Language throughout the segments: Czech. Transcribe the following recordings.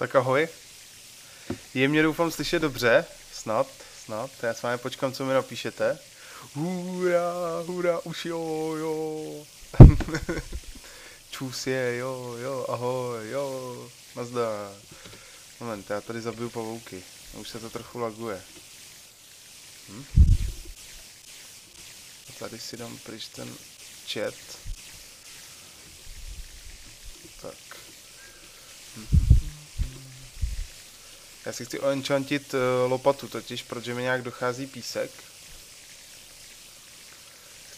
Tak ahoj. Je mě doufám slyšet dobře, snad, snad. Já s vámi počkám, co mi napíšete. Hurá, hurá, už jo, jo. Čus je, jo, jo, ahoj, jo, nazdar. Moment, já tady zabiju pavouky. Už se to trochu laguje. Hm? A tady si dám pryč ten chat. Tak. Já si chci oenchantit eh, lopatu, totiž protože mi nějak dochází písek.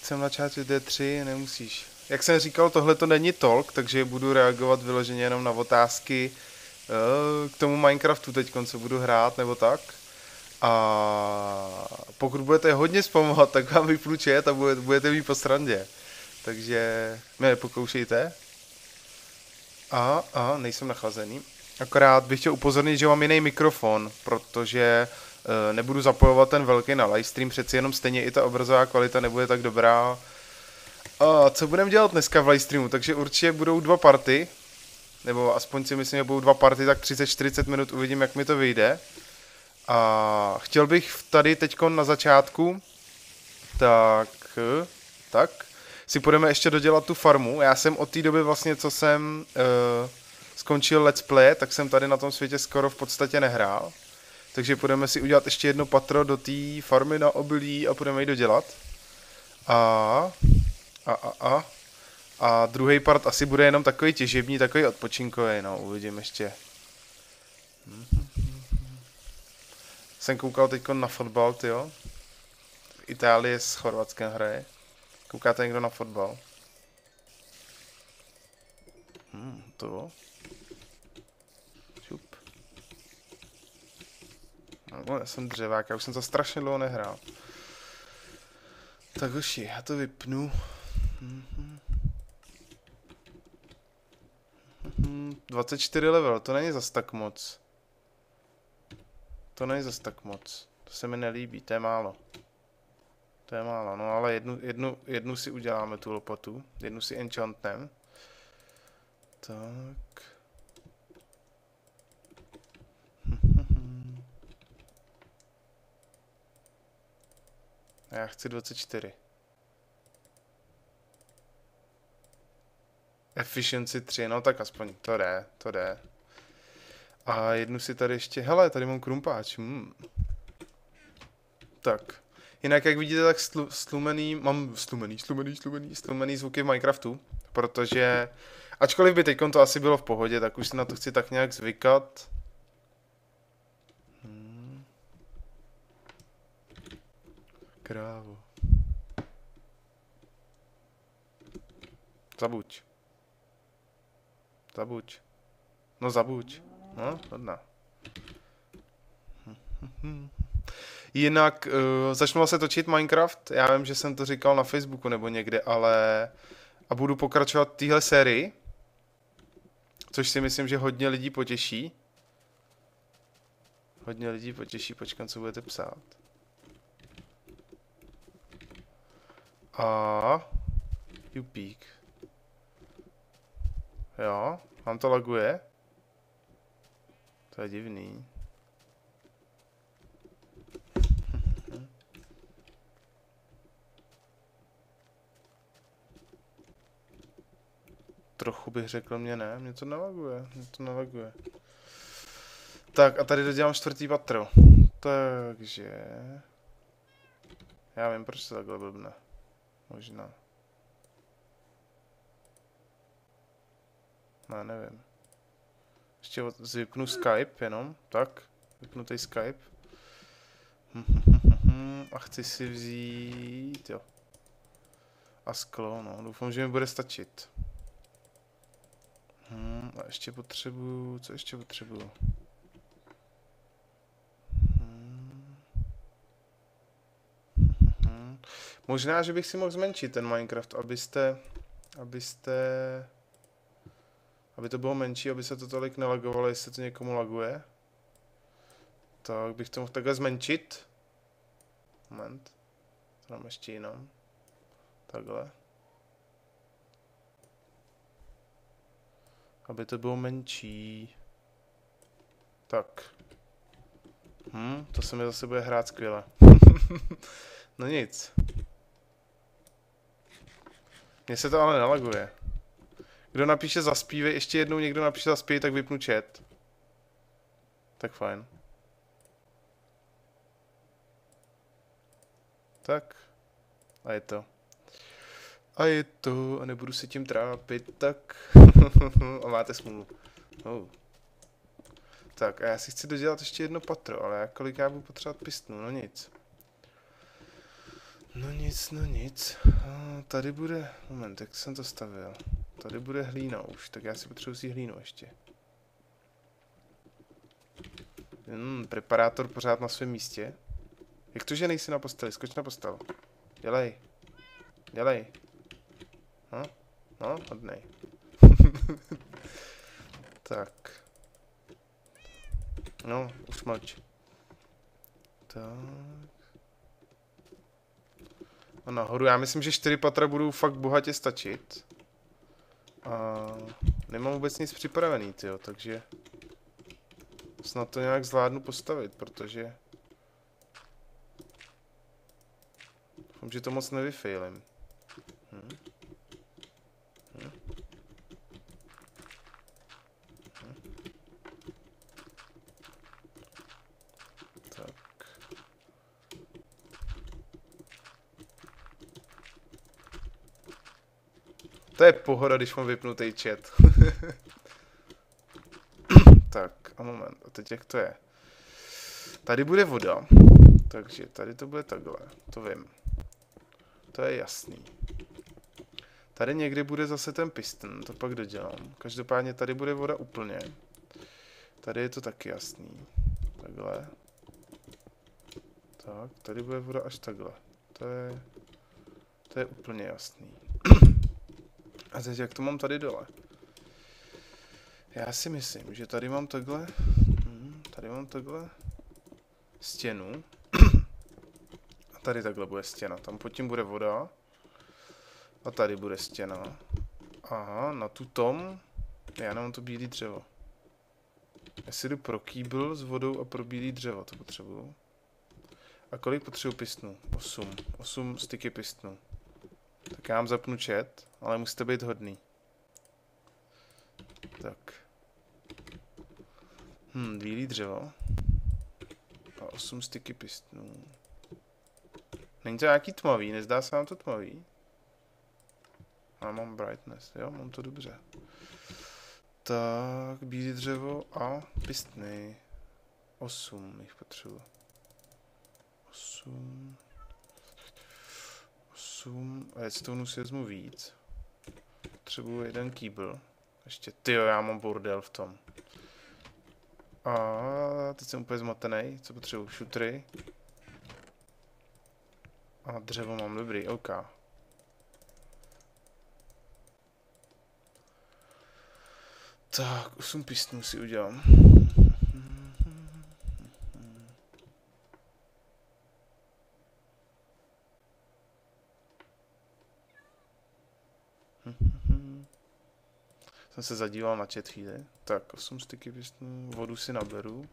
Chcem načátit D3, nemusíš. Jak jsem říkal, tohle to není tolk, takže budu reagovat vyloženě jenom na otázky eh, k tomu Minecraftu teď, co budu hrát, nebo tak. A pokud budete hodně spamovat, tak vám vypnu chat a budete mít po srandě. Takže mě pokoušejte. A, a, nejsem nachlazený. Akorát bych chtěl upozornit, že mám jiný mikrofon, protože e, nebudu zapojovat ten velký na livestream, přeci jenom stejně i ta obrazová kvalita nebude tak dobrá. A co budeme dělat dneska v livestreamu? Takže určitě budou dva party, nebo aspoň si myslím, že budou dva party, tak 30-40 minut uvidím, jak mi to vyjde. A chtěl bych tady teď na začátku, tak, tak, si půjdeme ještě dodělat tu farmu. Já jsem od té doby vlastně, co jsem uh, skončil let's play, tak jsem tady na tom světě skoro v podstatě nehrál. Takže budeme si udělat ještě jedno patro do té farmy na obilí a budeme ji dodělat. A, a, a, a. A druhý part asi bude jenom takový těžební, takový odpočinkový, no, uvidím ještě. Jsem koukal teď na fotbal, jo. Itálie s Chorvatskem hraje. Koukáte někdo na fotbal? Hmm, to. Šup. No, já jsem dřevák, já už jsem to strašně dlouho nehrál. Tak hoši, já to vypnu. Mm-hmm. 24 level, to není zas tak moc. To není zas tak moc. To se mi nelíbí, to je málo. To je málo, no ale jednu, jednu, jednu si uděláme tu lopatu. Jednu si enchantnem. Tak. Já chci 24. Efficiency 3, no tak aspoň to jde, to jde. A jednu si tady ještě, hele, tady mám krumpáč, hmm. Tak, Jinak, jak vidíte, tak slu, slumený, mám slumený, slumený, slumený, slumený zvuky v Minecraftu, protože ačkoliv by teď to asi bylo v pohodě, tak už si na to chci tak nějak zvykat. Krávo. Zabuď. Zabuď. No zabuď. No, hodná. Jinak uh, začnu se točit Minecraft, já vím, že jsem to říkal na Facebooku nebo někde, ale a budu pokračovat téhle sérii, což si myslím, že hodně lidí potěší. Hodně lidí potěší, počkám, co budete psát. A... Jupík. Jo, vám to laguje? To je divný. trochu bych řekl, mě ne, mě to nalaguje, mě to nalaguje. Tak a tady dodělám čtvrtý patro. Takže... Já vím, proč se takhle blbne. Možná. Ne, nevím. Ještě vypnu Skype jenom, tak. Vypnutý Skype. A chci si vzít, jo. A sklo, no. Doufám, že mi bude stačit. Hmm, a ještě potřebuju, co ještě potřebuju? Hmm. Hmm. Možná, že bych si mohl zmenšit ten Minecraft, abyste, abyste, aby to bylo menší, aby se to tolik nelagovalo, jestli to někomu laguje. Tak bych to mohl takhle zmenšit. Moment. To nám ještě jinam. Takhle. aby to bylo menší. Tak. Hm, to se mi zase bude hrát skvěle. no nic. Mně se to ale nelaguje. Kdo napíše zaspívej, ještě jednou někdo napíše zaspívej, tak vypnu chat. Tak fajn. Tak. A je to. A je to, a nebudu se tím trápit, tak. a máte smůlu. Oh. Tak a já si chci dodělat ještě jedno patro, ale kolik já budu potřebovat pistnu, no nic. No nic, no nic. A tady bude, moment, jak jsem to stavil. Tady bude hlína už, tak já si potřebuji si hlínu ještě. Hmm, preparátor pořád na svém místě. Jak to, že nejsi na posteli? Skoč na postel. Dělej. Dělej. No, no, hodnej. tak. No, už mlč. Tak. A nahoru, já myslím, že čtyři patra budou fakt bohatě stačit. A nemám vůbec nic připravený, tyjo, takže snad to nějak zvládnu postavit, protože doufám, že to moc nevyfailím. To je pohoda, když mám vypnutý chat. tak, a moment, a teď jak to je? Tady bude voda, takže tady to bude takhle, to vím. To je jasný. Tady někdy bude zase ten piston, to pak dodělám. Každopádně tady bude voda úplně. Tady je to taky jasný. Takhle. Tak, tady bude voda až takhle. To je, to je úplně jasný. A teď jak to mám tady dole? Já si myslím, že tady mám takhle, hm, tady mám takhle stěnu. A tady takhle bude stěna. Tam pod tím bude voda. A tady bude stěna. Aha, na tu tom. Já nemám to bílé dřevo. Já si jdu pro kýbl s vodou a pro bílé dřevo, to potřebuju. A kolik potřebuji pistnů? 8. 8 styky pistnů. Tak já vám zapnu chat, ale musíte být hodný. Tak. Hm, bílý dřevo. A 8 styky pistnů. Není to nějaký tmavý, nezdá se vám to tmavý? A mám brightness, jo, mám to dobře. Tak, bílý dřevo a pistny. 8 jich potřebuji. 8. 8 redstone si vezmu víc. Potřebuji jeden kýbl. Ještě, ty já mám bordel v tom. A teď jsem úplně zmatený. Co potřebuji? Šutry. A dřevo mám dobrý, OK. Tak, 8 pistů si udělám. Jsem se zadíval na chat chvíli. Tak, 8 styky pistů, vodu si naberu.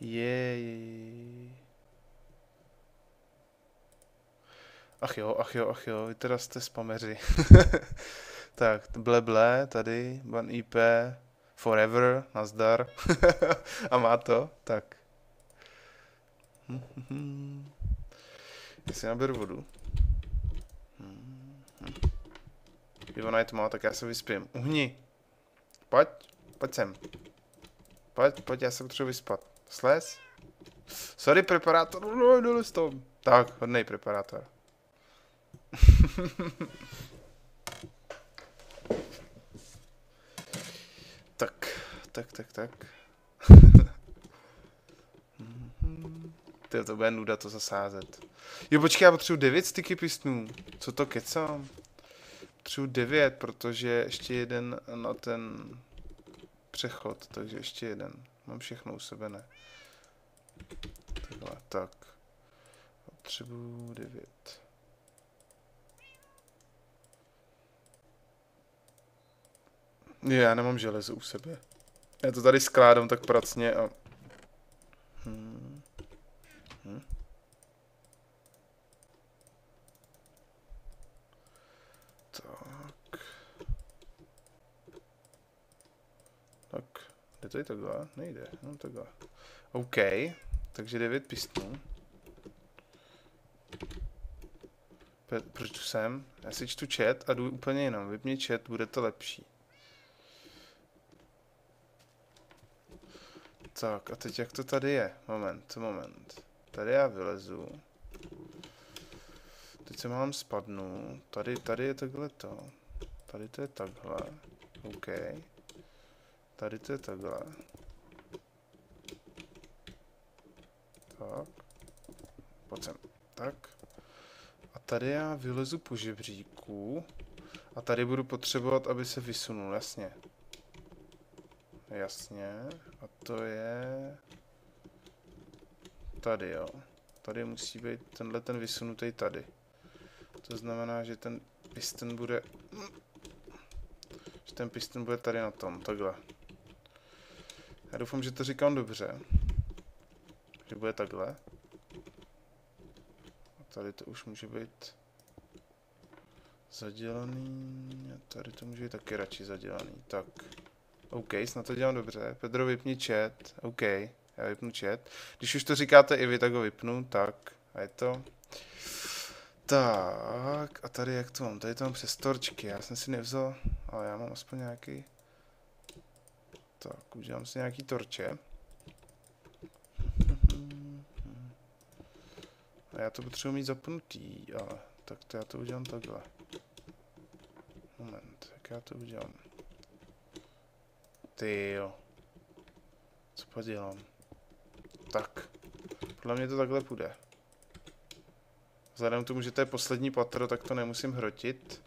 Jej. Ach jo, ach jo, ach jo, vy teda jste spameři. tak, ble ble, tady, ban IP, forever, nazdar. A má to, tak. Já si naberu vodu. ona je tmá, tak já se vyspím. Uhni. Pojď, pojď sem. Pojď, pojď, já se potřebuji vyspat. Sles? Sorry, preparátor, no, dole s tom. Tak, hodnej preparátor. tak, tak, tak, tak. Ty, to bude nuda to zasázet. Jo, počkej, já potřebuji 9 styky pistnů. Co to kecám? Potřebuji 9, protože ještě jeden na ten přechod, takže ještě jeden. Mám všechno u sebe, ne? Takhle, tak. potřebuju devět. Je, já nemám železo u sebe. Já to tady skládám tak pracně a... Hmm. Hmm. Tak. Tak, i takhle? Nejde, no takhle. OK, takže 9 pistů. Proč tu jsem? Já si čtu chat a jdu úplně jinam. Vypni chat, bude to lepší. Tak a teď jak to tady je? Moment, moment. Tady já vylezu. Teď se mám spadnu. Tady, tady je takhle to. Tady to je takhle. OK. Tady to je takhle. Tak. Pojď sem. Tak. A tady já vylezu po žebříku. A tady budu potřebovat, aby se vysunul, jasně. Jasně. A to je... Tady, jo. Tady musí být tenhle ten vysunutý tady. To znamená, že ten piston bude... Že ten piston bude tady na tom, takhle. Já doufám, že to říkám dobře. Že bude takhle. A tady to už může být zadělaný. A tady to může být taky radši zadělaný. Tak. OK, snad to dělám dobře. Pedro, vypni chat. OK, já vypnu chat. Když už to říkáte i vy, tak ho vypnu. Tak, a je to. Tak, a tady jak to mám? Tady to mám přes torčky. Já jsem si nevzal, ale já mám aspoň nějaký... Tak, udělám si nějaký torče. A já to potřebuji mít zapnutý, ale tak to já to udělám takhle. Moment, jak já to udělám? Ty jo. Co podělám? Tak. Podle mě to takhle půjde. Vzhledem k tomu, že to je poslední patro, tak to nemusím hrotit.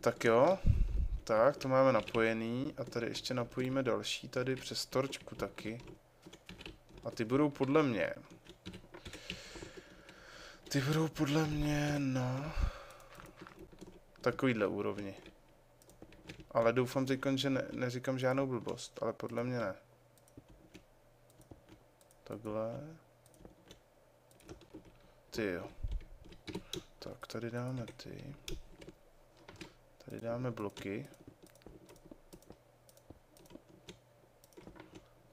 Tak jo. Tak, to máme napojený. A tady ještě napojíme další tady přes torčku taky. A ty budou podle mě. Ty budou podle mě, no... Takovýhle úrovni. Ale doufám teď, že ne, neříkám žádnou blbost, ale podle mě ne. Takhle. Ty jo. Tak, tady dáme ty. Tady dáme bloky.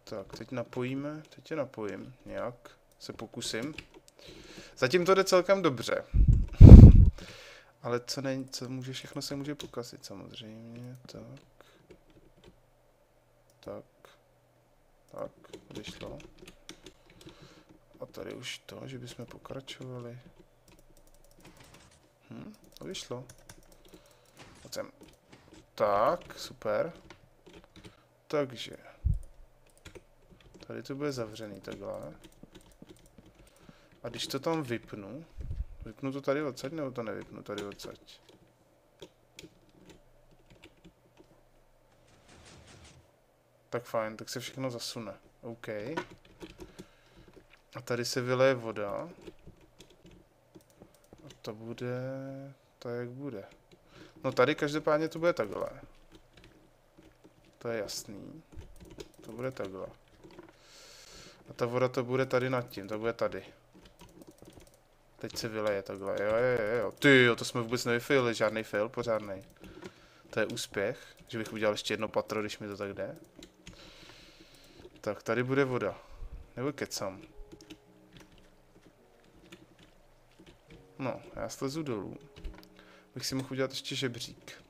Tak, teď napojíme, teď je napojím, nějak, se pokusím. Zatím to jde celkem dobře. Ale co, ne, co může, všechno se může pokazit samozřejmě, tak. Tak. Tak, vyšlo. A tady už to, že bychom pokračovali. Hm, to vyšlo. Tak, super. Takže. Tady to bude zavřený takhle. A když to tam vypnu, vypnu to tady odsaď, nebo to nevypnu tady odsaď? Tak fajn, tak se všechno zasune. OK. A tady se vyleje voda. A to bude... To jak bude. No tady každopádně to bude takhle. To je jasný. To bude takhle. A ta voda to bude tady nad tím, to bude tady. Teď se vyleje takhle, jo, jo, jo, ty jo, to jsme vůbec nevyfili, žádný fail pořádný. To je úspěch, že bych udělal ještě jedno patro, když mi to tak jde. Tak, tady bude voda. Nebo kecam. No, já slezu dolů. Bych si mohl udělat ještě žebřík.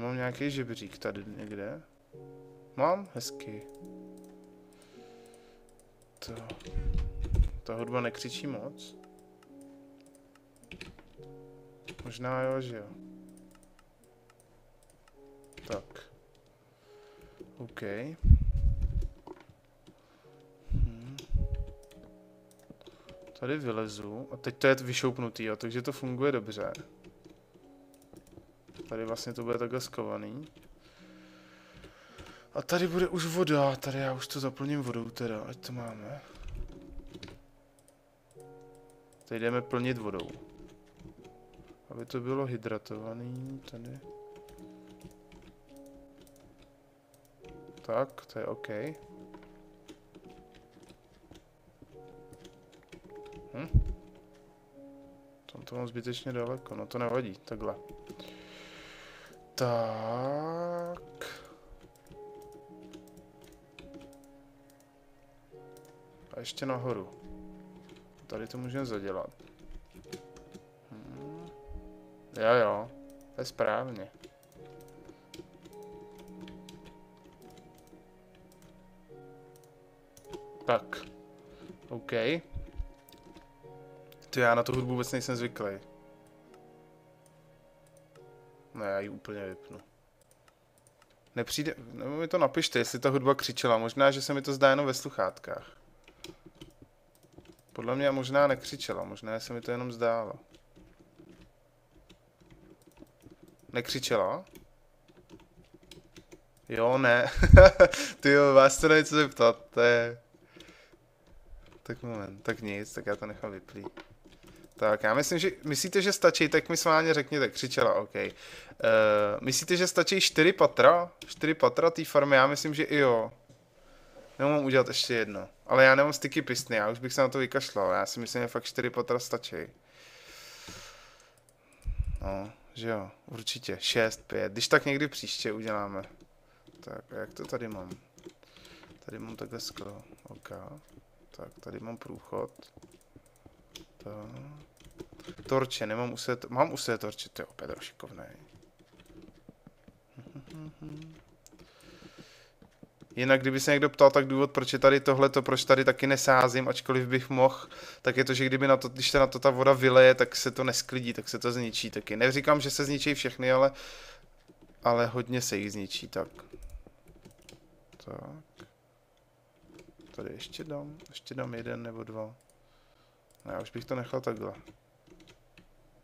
Nemám nějaký žebřík tady někde. Mám? Hezky. To... Ta hudba nekřičí moc. Možná jo, že jo. Tak. OK. Hmm. Tady vylezu. A teď to je vyšoupnutý, jo, takže to funguje dobře. Tady vlastně to bude takhle skovaný. A tady bude už voda, tady já už to zaplním vodou teda, ať to máme. Teď jdeme plnit vodou. Aby to bylo hydratovaný, tady. Tak, to je OK. Hm? Tam to mám zbytečně daleko, no to nevadí, takhle. Tak. A ještě nahoru. Tady to můžeme zadělat. Hmm. Jo jo, to je správně. Tak. OK. To já na tu hudbu vůbec nejsem zvyklý. Ne, já ji úplně vypnu. Nepřijde, nebo mi to napište, jestli ta hudba křičela. Možná, že se mi to zdá jenom ve sluchátkách. Podle mě možná nekřičela, možná se mi to jenom zdálo. Nekřičela? Jo, ne. Ty jo, vás to něco zeptat, to je... Tak moment, tak nic, tak já to nechám vyplít. Tak, já myslím, že... Myslíte, že stačí, tak mi sváně řekněte, křičela, OK. Uh, myslíte, že stačí čtyři patra? Čtyři patra té farmy? Já myslím, že i jo. Nebo mám udělat ještě jedno. Ale já nemám styky pistny, já už bych se na to vykašlal. Já si myslím, že fakt čtyři patra stačí. No, že jo, určitě. Šest, pět. Když tak někdy příště uděláme. Tak, jak to tady mám? Tady mám takhle sklo. OK. Tak, tady mám průchod. Tak. Torče, nemám u sebe, mám u sebe torče, to je opět šikovný. Jinak, kdyby se někdo ptal, tak důvod, proč je tady tohleto, proč tady taky nesázím, ačkoliv bych mohl, tak je to, že kdyby na to, když se na to ta voda vyleje, tak se to nesklidí, tak se to zničí taky. Neříkám, že se zničí všechny, ale, ale hodně se jich zničí, tak. Tak. Tady ještě dám, ještě dám jeden nebo dva. Já už bych to nechal takhle.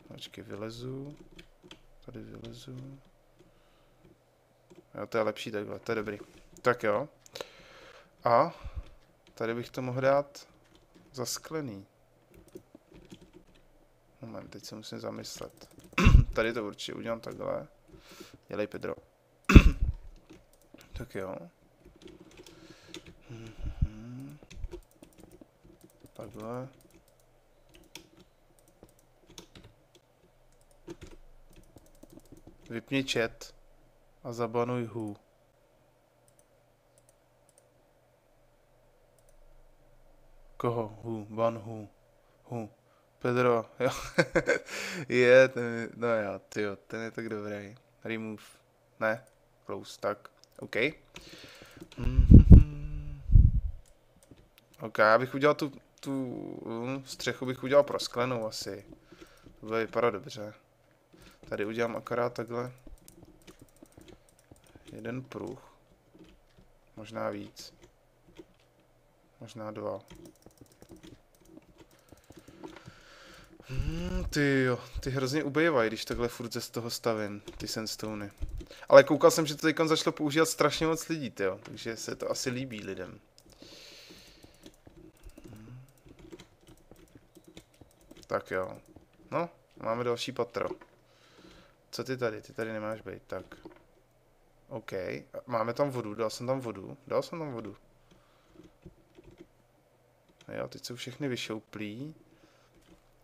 Počkej, vylezu. Tady vylezu. Jo, to je lepší takhle, to je dobrý. Tak jo. A tady bych to mohl dát zasklený. Moment, teď se musím zamyslet. tady to určitě udělám takhle. Dělej Pedro. tak jo. Takhle. Vypni chat a zabanuj hu. Koho? Hu, ban hu. Hu. Pedro, jo. je, ten no jo, ty jo, ten je tak dobrý. Remove. Ne? Close, tak. OK. OK, já bych udělal tu, tu um, střechu bych udělal prosklenou asi. To bude vypadat dobře. Tady udělám akorát takhle. Jeden pruh. Možná víc. Možná dva. Hmm, ty jo, ty hrozně ubejvají, když takhle furt ze z toho stavím, ty sandstony. Ale koukal jsem, že to teď začalo používat strašně moc lidí, jo, takže se to asi líbí lidem. Hmm. Tak jo. No, máme další patro. Co ty tady? Ty tady nemáš být, tak. OK, máme tam vodu, dal jsem tam vodu, dal jsem tam vodu. Jo, teď jsou všechny vyšouplí.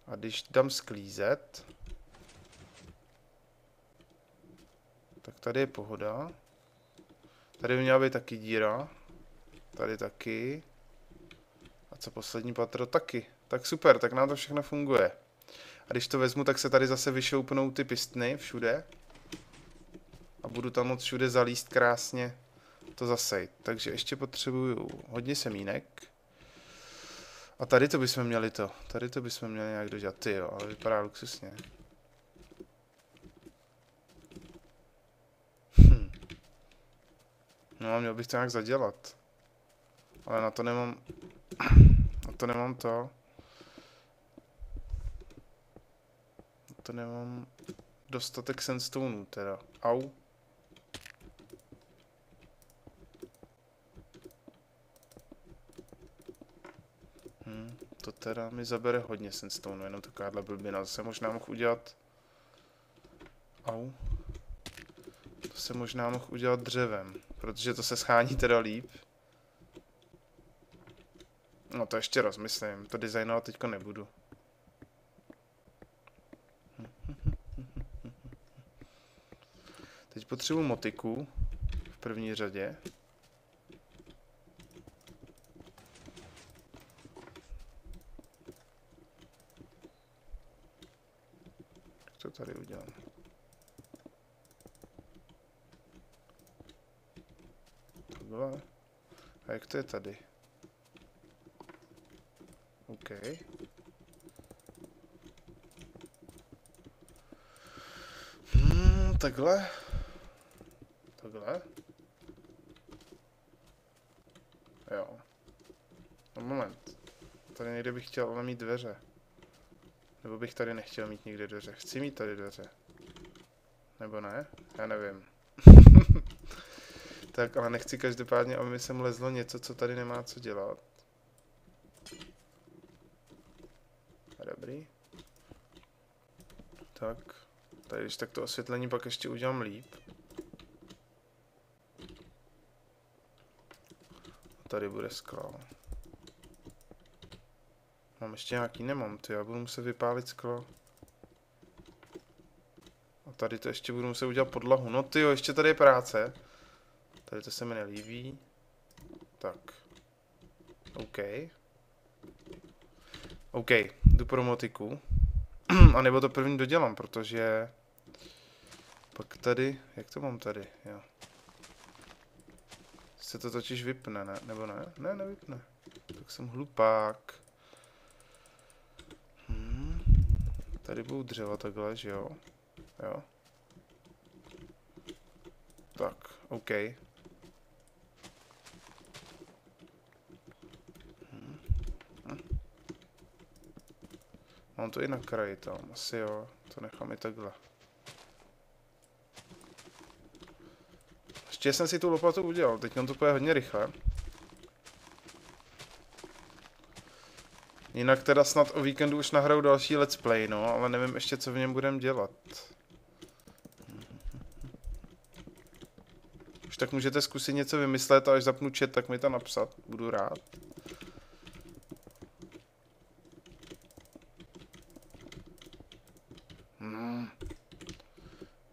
A když dám sklízet, tak tady je pohoda. Tady by měla být taky díra. Tady taky. A co poslední patro? Taky. Tak super, tak nám to všechno funguje. A když to vezmu, tak se tady zase vyšoupnou ty pistny všude. A budu tam moc všude zalíst krásně to zasejt. Takže ještě potřebuju hodně semínek. A tady to bychom měli to. Tady to bychom měli nějak dodělat. Ty jo, ale vypadá luxusně. Hm. No, měl bych to nějak zadělat. Ale na to nemám... Na to nemám to. to nemám dostatek sandstoneů teda. Au. Hm, to teda mi zabere hodně sandstoneů, jenom takováhle blbina. Zase možná mohu udělat... Au. To se možná mohl udělat dřevem, protože to se schání teda líp. No to ještě rozmyslím, to designovat teďko nebudu. Potřebuji motiku v první řadě. To tady udělám? Tohle. A jak to je tady? OK. Hmm. Takhle. Jo. No moment. Tady někde bych chtěl ale mít dveře. Nebo bych tady nechtěl mít nikdy dveře. Chci mít tady dveře. Nebo ne? Já nevím. tak, ale nechci každopádně, aby mi sem lezlo něco, co tady nemá co dělat. Dobrý. Tak. Tady, když tak to osvětlení pak ještě udělám líp. Tady bude sklo. Mám ještě nějaký? Nemám, ty, já budu muset vypálit sklo. A tady to ještě budu muset udělat podlahu. No ty jo, ještě tady je práce. Tady to se mi nelíbí. Tak. OK. OK, jdu pro motiku. A nebo to první dodělám, protože... Pak tady, jak to mám tady, jo. Se to totiž vypne, ne? Nebo ne? Ne, nevypne. Tak jsem hlupák. Hmm. Tady budou dřeva takhle, že jo? Jo. Tak, OK. Mám to i na kraji tam, asi jo, to nechám i takhle. Ještě jsem si tu lopatu udělal, teď to půjde hodně rychle. Jinak teda snad o víkendu už nahraju další let's play, no, ale nevím ještě, co v něm budem dělat. Už tak můžete zkusit něco vymyslet a až zapnu chat, tak mi to napsat, budu rád.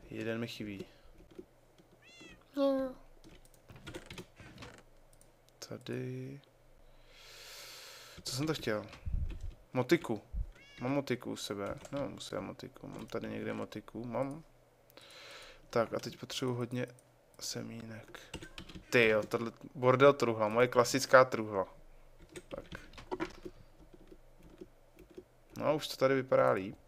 Jeden mi chybí. Tady... Co jsem to chtěl? Motiku. Mám motiku u sebe. No, musím motiku. Mám tady někde motiku. Mám. Tak a teď potřebuji hodně semínek. Ty jo, tohle bordel truhla. Moje klasická truhla. Tak. No, už to tady vypadá líp.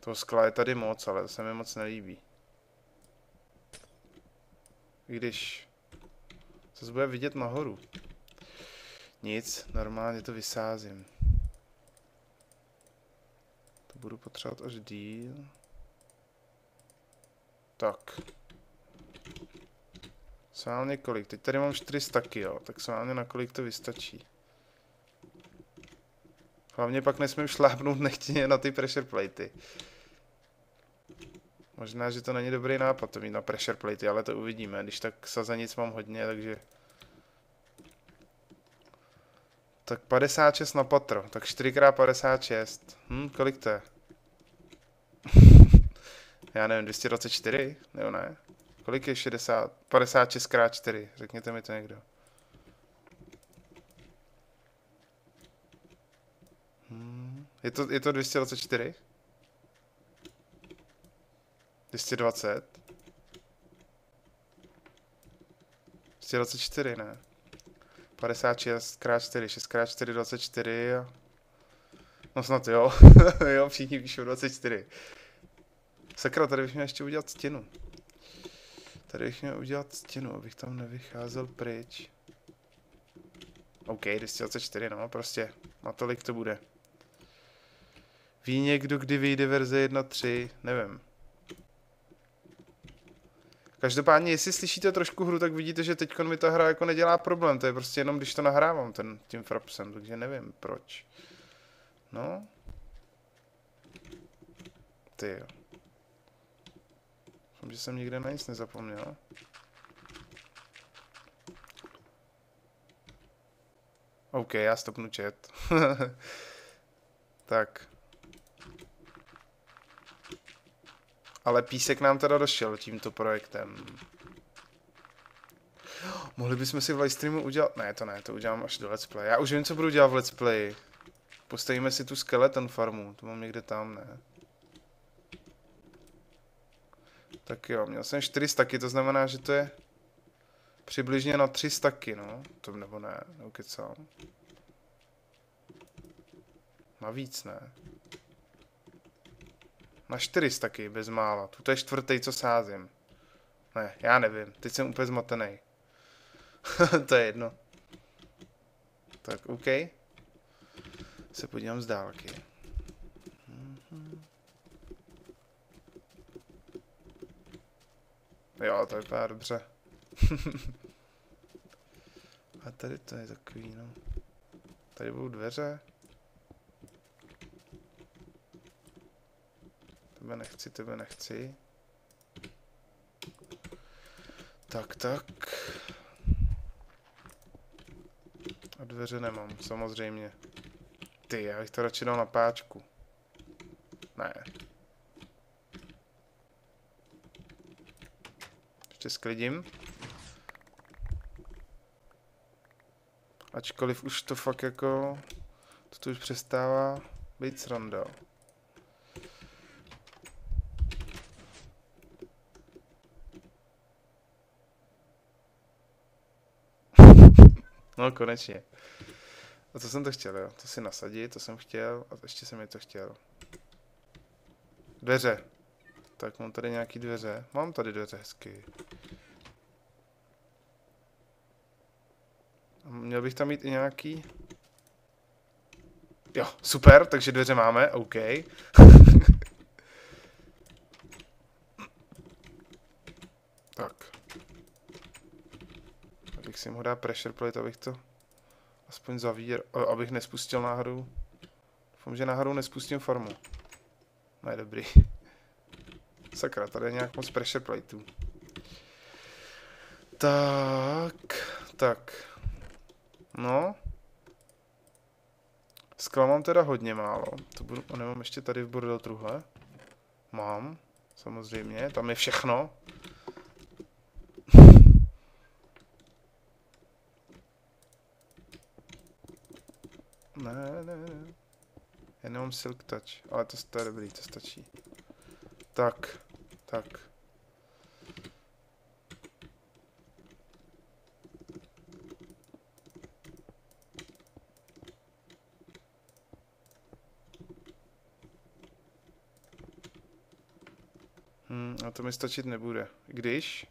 Toho skla je tady moc, ale to se mi moc nelíbí. I když se bude vidět nahoru. Nic, normálně to vysázím. To budu potřebovat až díl. Tak. Sválně kolik? Teď tady mám 4 staky, jo. Tak sválně na kolik to vystačí. Hlavně pak nesmím šlápnout nechtěně na ty pressure platey. Možná, že to není dobrý nápad to mít na pressure platey, ale to uvidíme. Když tak sazenic mám hodně, takže... Tak 56 na patro, tak 4x56. Hm, kolik to je? Já nevím, 224? Nebo ne? Kolik je 60? 56 x 4, řekněte mi to někdo. Hmm. Je to, je to 224? 220. 224, ne? 56 x 4, 6 x 4, 24 a... No snad jo, jo, všichni píšou 24. Sakra, tady bych měl ještě udělat stěnu. Tady bych měl udělat stěnu, abych tam nevycházel pryč. OK, 224, no, prostě, na tolik to bude. Ví někdo, kdy vyjde verze 1.3? Nevím. Každopádně, jestli slyšíte trošku hru, tak vidíte, že teď mi ta hra jako nedělá problém. To je prostě jenom, když to nahrávám ten, tím frapsem, takže nevím proč. No. Ty jo. Doufám, že jsem nikde na nic nezapomněl. OK, já stopnu chat. tak. Ale písek nám teda došel tímto projektem. Mohli bychom si v livestreamu udělat... Ne, to ne, to udělám až do let's play. Já už vím, co budu dělat v let's play. Postavíme si tu skeleton farmu, to mám někde tam, ne? Tak jo, měl jsem 4 staky, to znamená, že to je přibližně na 3 staky, no. To nebo ne, neukecám. Na víc, ne. Na 4 staky, bez mála. Tu je čtvrtý, co sázím. Ne, já nevím, teď jsem úplně zmatený. to je jedno. Tak, OK. Se podívám z dálky. Jo, to vypadá dobře. A tady to je takový, no. Tady budou dveře. Tebe nechci, tebe nechci. Tak, tak. A dveře nemám, samozřejmě. Ty, já bych to radši dal na páčku. Ne. Ještě sklidím. Ačkoliv už to fakt jako... To už přestává být sranda. No, konečně. A to jsem to chtěl, jo. To si nasadit, to jsem chtěl a ještě jsem mi to chtěl. Dveře. Tak mám tady nějaký dveře. Mám tady dveře hezky. Měl bych tam mít i nějaký... Jo, super, takže dveře máme, OK. tak. Abych si mohl dát pressure plate, abych to aspoň zavír, abych nespustil náhodou. Doufám, že náhodou nespustím farmu. Ne, dobrý. Sakra, tady je nějak moc pressure plateů. Tak, tak. No. Skla mám teda hodně málo. To budu, a nemám ještě tady v bordel truhle. Mám, samozřejmě, tam je všechno. Ne, ne, ne. Já nemám silk touch, ale to, to je dobrý, to stačí. Tak, tak. Hmm, a to mi stačit nebude. Když?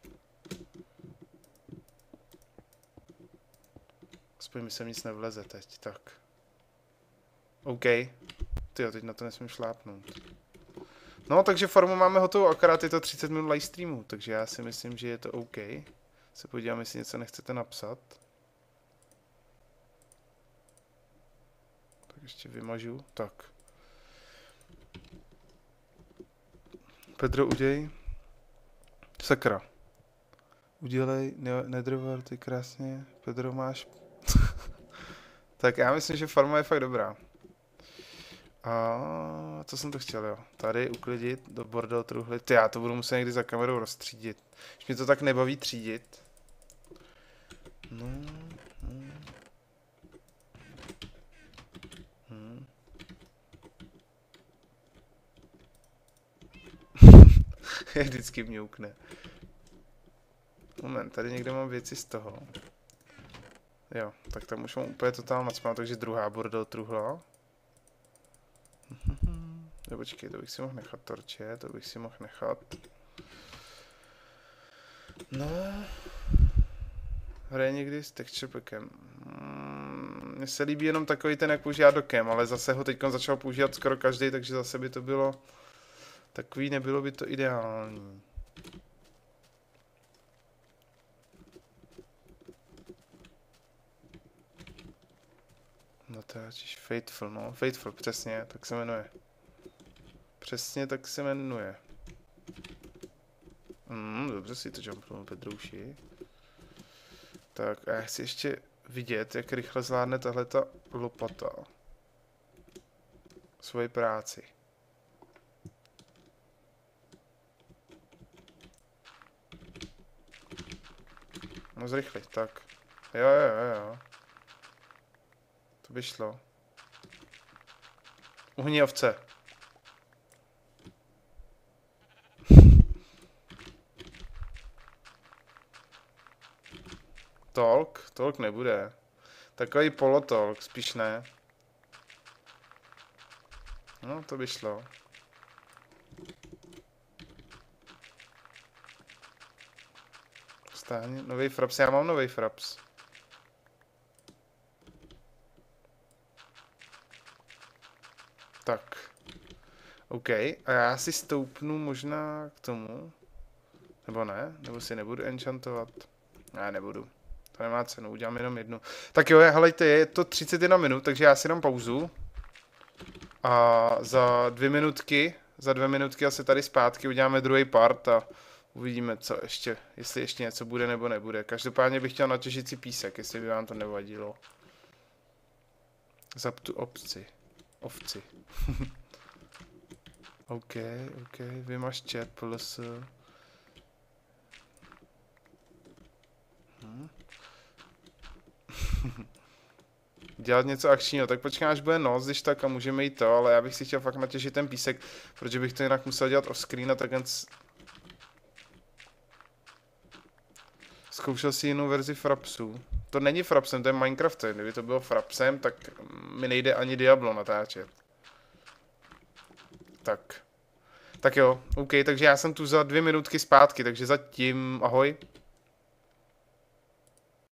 Aspoň mi sem nic nevleze teď, tak. OK. Ty teď na to nesmím šlápnout. No, takže farmu máme hotovou, akorát je to 30 minut live streamu, takže já si myslím, že je to OK. Se podívám, jestli něco nechcete napsat. Tak ještě vymažu, tak. Pedro, uděj. Sakra. Udělej Netherworld, ty krásně. Pedro, máš... tak já myslím, že farma je fakt dobrá. A co jsem to chtěl, jo? Tady uklidit do bordel truhly. Ty, já to budu muset někdy za kamerou rozstřídit. Když mě to tak nebaví třídit. No, no. Hmm. Vždycky mňoukne. Moment, tady někde mám věci z toho. Jo, tak tam už mám úplně totál nacpám, takže druhá bordel truhla. No počkej, to bych si mohl nechat torče, to bych si mohl nechat. No, hraje někdy s texture packem. Mm, mně se líbí jenom takový ten, jak používá dokem, ale zase ho teď začal používat skoro každý, takže zase by to bylo takový, nebylo by to ideální. Natáčíš Faithful, no. Faithful, přesně, tak se jmenuje. Přesně tak se jmenuje. Hmm, dobře si to jumpnul Pedrouši. Tak a já chci ještě vidět, jak rychle zvládne tahle ta lopata. Svoji práci. No zrychli, tak. Jo, jo, jo, jo. To by šlo. Uhni ovce. Tolk? Tolk nebude. Takový polotolk, spíš ne. No, to by šlo. Stáň, nový fraps, já mám nový fraps. Tak. OK, a já si stoupnu možná k tomu. Nebo ne? Nebo si nebudu enchantovat? Ne, nebudu. To nemá cenu, udělám jenom jednu. Tak jo, helejte, je to 31 minut, takže já si dám pauzu. A za dvě minutky, za dvě minutky asi tady zpátky uděláme druhý part a uvidíme, co ještě, jestli ještě něco bude nebo nebude. Každopádně bych chtěl natěžit si písek, jestli by vám to nevadilo. Zap tu obci. Ovci. OK, OK, vymaž chat plus. Hm. Dělat něco akčního, tak počkej, až bude noc, když tak a můžeme jít to, ale já bych si chtěl fakt natěžit ten písek, protože bych to jinak musel dělat off screen a tak Zkoušel si jinou verzi Frapsu. To není Frapsem, to je Minecraft. Kdyby to bylo Frapsem, tak mi nejde ani Diablo natáčet. Tak. Tak jo, OK, takže já jsem tu za dvě minutky zpátky, takže zatím ahoj.